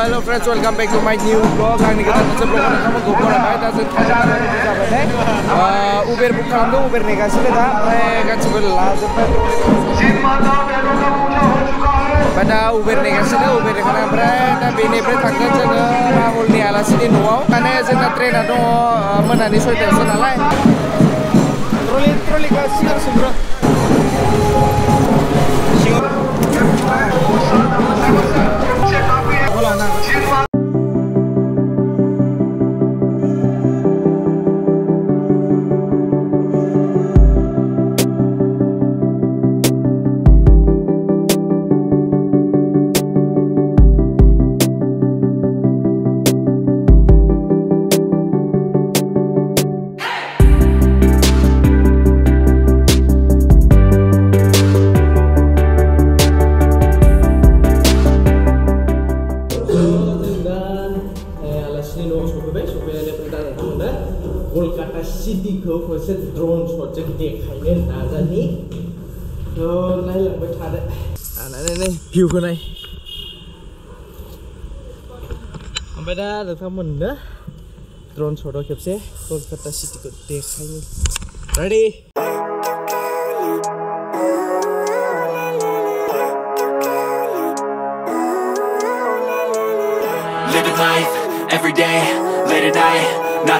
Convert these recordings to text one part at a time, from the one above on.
hello friends, welcome back to my new vlog. Hari ini kita mau coba kita mau buka lagi kita sebelum kamu gopar apa itu sih? Uber book kamu tuh Uber nikah sih dah. Mereka eh, coba lah. Pada Uber nikah sih dah Uber karena berapa? Tapi ini berapa tanggal sih Rahul ni alas ini nuau. Karena sih nanti atau mana nih soal itu nalai. Troli troli kasih harus bro. Sure. समफैबाय सफैनायनिफ्राय दाना कलकाता सिटिखौ मोनसे ड्रन शटजों देखायनो नाजानि नायलांबाय थादो नायनानै भिउखौ नाय ओमफ्राय दा नोंथांमोननो ड्रन शटआव खेबसे कलकाता सिटिखौ देखायनो not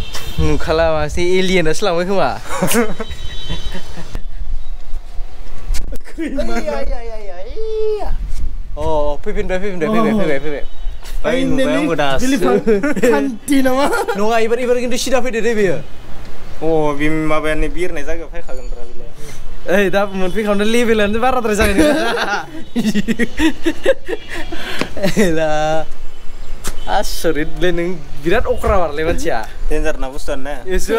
नुखाला मासे एलियनासो लांबाय खोमा अ फैफिनबाय फैफिनबाय फैबाय फैबाय फैबाय ओइ नुबाय आंबो दासो बिलिफां खान्थि नामा नङा एबार एबार खिन्थु सिदा फैदो दे बेयो अ बे माबायानो बिरनाय जायगायाव फैखागोन ब्रा बिलाय ओइ दा मोनफैखावनो लेभेलानो बाराद्राय जागोन दा आसरितलै नों बिराद अख्रा बारलै मानसिया डेन्जार ना बुस्थुआनो ना यसो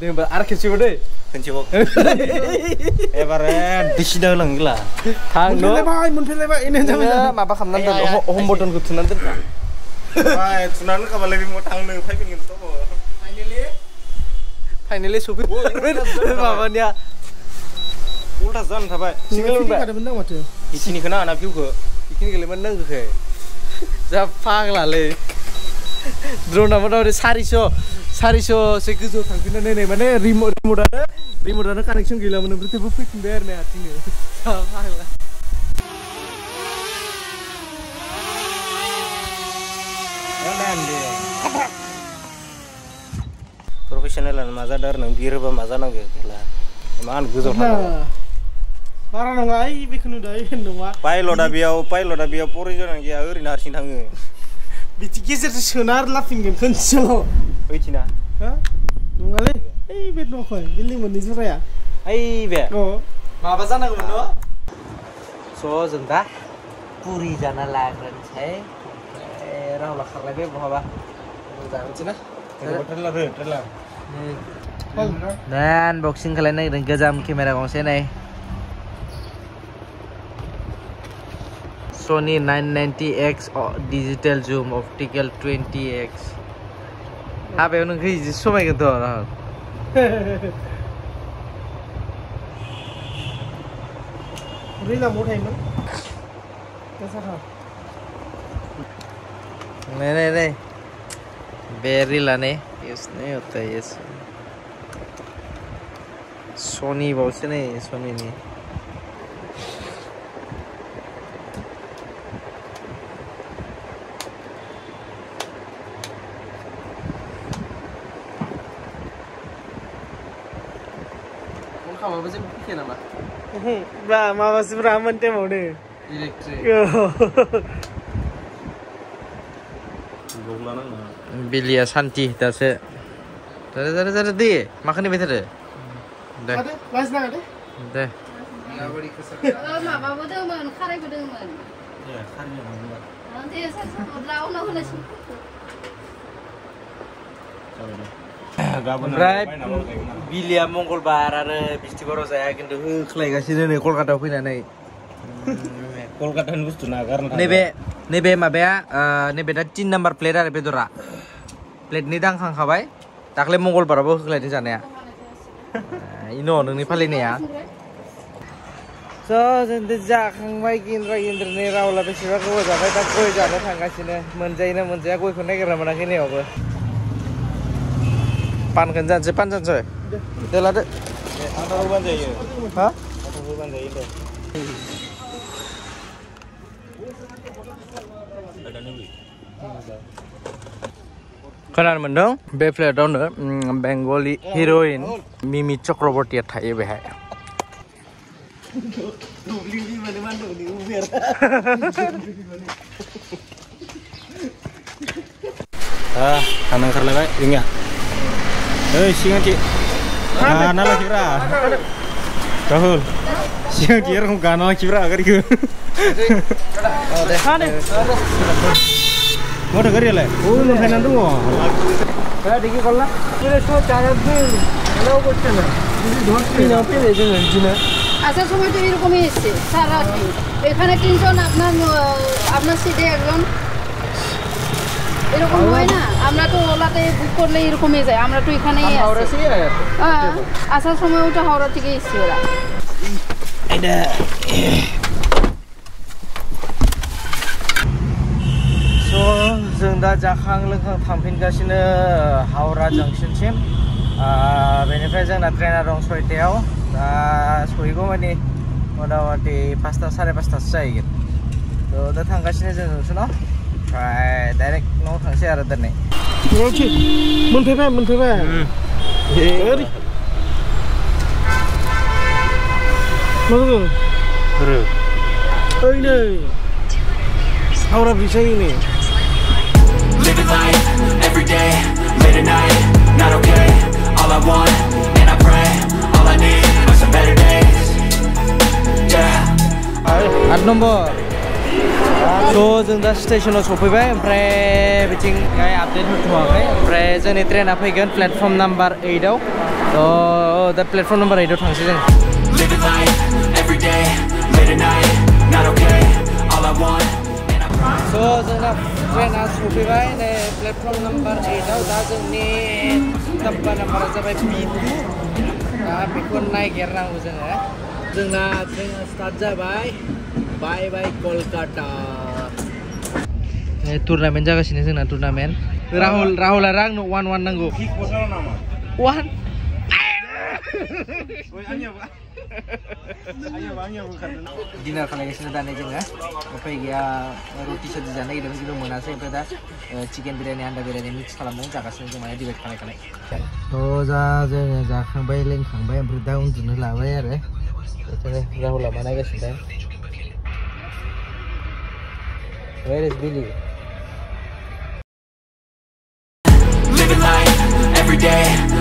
दे होमबा आरो खेबसेबाव दै खनसेबाव एबारे दिसिदा होलांगिला थां न' मोनफैलायबाय मोनफैलायबाय एने जाबाय नोङो माबा खालामनानै दोन हम बटनखौ थुनानै दोन बाय थुनानै होखाबालाय बे मो थांनो फैफिनगोन फाइनेलि सफै माबानिया उल्था जाना थाबाय सिंगेल मोनबाय फैखादोंमोन दां माथो इखिनिखौ नाङा ना भिउखौ बेखिनि गेलेमोन नांगौखाय जा फाग्लालै द्र'ना मथा मथि सारिस' सारिस'सो गोजौआव थांफिननानै नै माने रिमट रिमटआनो रिमटआनो कानेक्सन गैलामोन ओमफ्राय थेवबो फैफिनबाय आरो ना हारसिंनो जा फाग्ला प्रफेसनेलानो मा जादों आरो नों बिरोबा मा जानांगौ खेला इमान गोजौ थांनांगौ बारा नङा ओइ बेखौ नुदों ओइ नङा पाइलटआ बेयाव पाइलटआ बेयाव प्रयजन गैया ओरैनो हारसिं थाङो बिदि गेजेरजों सोना आरो लाफिनगोन खनसेल' ओइथिना हा नङालै ओइ बे न'खौ बिल्डिं मोननै जराया ओइ बे अ माबा जानांगौमोन न' स' जों दा पुरि जाना लाग्रोनोसै राहुला खारलायबाय बहाबा जानोसै ना ट्रेलार ट्रेलार दा आनबक्सिं खालायनो नागिरदों गोजाम केमेरा गंसे नै Sony 990X digital zoom optical 20X. Have you ever used this? So many times. Really, more time. कैसा था? नहीं नहीं नहीं बेरी लाने यूज़ नहीं होता ये सोनी बहुत से नहीं सोनी नहीं माबासिम फैखाया नामा ब्रा माबासिम शान्ति दासो जारे जारे जारे दे मा खोनाबाय दे. दे. माबाबो दंमोन खारायबो दंमोन दे सानसे ओमफ्राय बिलिया मंगलबार आरो बिस्थिबाराव जाया खिन्थु होख्लायगासिनो नै कलकातायाव फैनानै कलकातानि बुस्थु ना गारनो नैबे नैबे माबाया ओ, नैबे दा तिन नाम्बार प्लेट आरो बेदरा प्लेटनि दांखांखाबाय दाख्लै मंगलबारावबो होख्लायदों जानाया इनो नोंनि फालिनाया स' जों दा जाखांबाय गिन्द्रा गिन्द्रनि रावला बेसेबा गोबाव जाबाय दा गय जानो थांगासिनो मोनजायोना मोनजाया गयखौ नागिरना मोनाखै नैयावबो पानखौनो जानोसै पान जानोसै दे लादो आंथ' होबानो जायो हा आंथ' होबानो जायो दे खोनानो मोन्दों बे फ्लेटआवनो उम, बेंगलि हिर'इन मिमि चक्रबर्तीया थायो बेहाय Ah, kanan kerlebay, Hei, singa cik. Gana lah kira. Dahul. Singa kira kau gana lah kira agar kau. Hane. Kau dah kerja lah. Oh, nak kena tu. Kau dah dikit kalau. Kira tu cara tu. Kalau kau cina. Dua pin apa ni je cina. আসার সময় তো এরকমই এসছে সারা এখানে তিনজন আপনার আপনার সিটে একজন এরকম হয় না আমরা তো ওলাতে বুক করলে এরকমই যায় আমরা তো এখানেই হাওড়া আছি সে হ্যাঁ, আসার সময় ওটা হাওড়া থেকে এসছে ওরা स' जों दा जाखां लोंखां थांफिनगासिनो हावरा जंक्सनसिम आ, बेनिफ्राय जोंना ट्रेना दं सयथायाव दा सहैगौ मानि मथा मथि पासथा साराय पासथासो जाहैगोन थ' दा थांगासिनो जों जंक्सनाव ಡೈರೆಕ್ಟ್ ನೋಟ್ ಹಸಿ ಆರದನ್ನೇ ಹೋಗಿ ಮುಂದೆ ಮುಂದೆ ಹೇಳಿ ಮಗು ಐನೇ ಅವರ ವಿಷಯನೇ Living life every day, late at night, not okay. All I want, and I pray, all I need are स' जों दा स्टेसनाव सफैबाय ओमफ्राय बिथिं आपडेट होथ'वाखै। ओमफ्राय जोंनि ट्रेना फैगोन प्लेटफर्म नाम्बार ओइटआव दा प्लेटफर्म नाम्बार ओइटआव थांसै जों। स' जोंना ट्रेना सफैबाय नै प्लेटफर्म नाम्बार ओइटआव दा जोंनि डाब्बा नाम्बारा जाबाय बि टु दा बेखौ नायगिरनांगौ जोङो। जोंना ट्रेना स्टार्ट जाबाय। Bye bye Calcutta. टुर्नामेन्ट जागासिनो जोंना टुर्नामेन्ट राहुल राहुल आरो आंनो वान वान नांगौ वान डिनार खालायगासिनो दा नै जोङो उफाय गैया रुटि सब्जि जानो नागिरदोंमोन खिन्थु मोनासै ओमफ्राय दा चिकेन बिरियानि आन्डा बिरियानि मिक्स खालामनानै जागासिनो जों माने डिभाइड खालाय खालाय थ' जा जोङो जाखांबाय लोंखांबाय ओमफ्राय दा उन्दुनो लाबाय आरो बिदिनो राहुला मा नायगासिनो दा Where is Billy? day.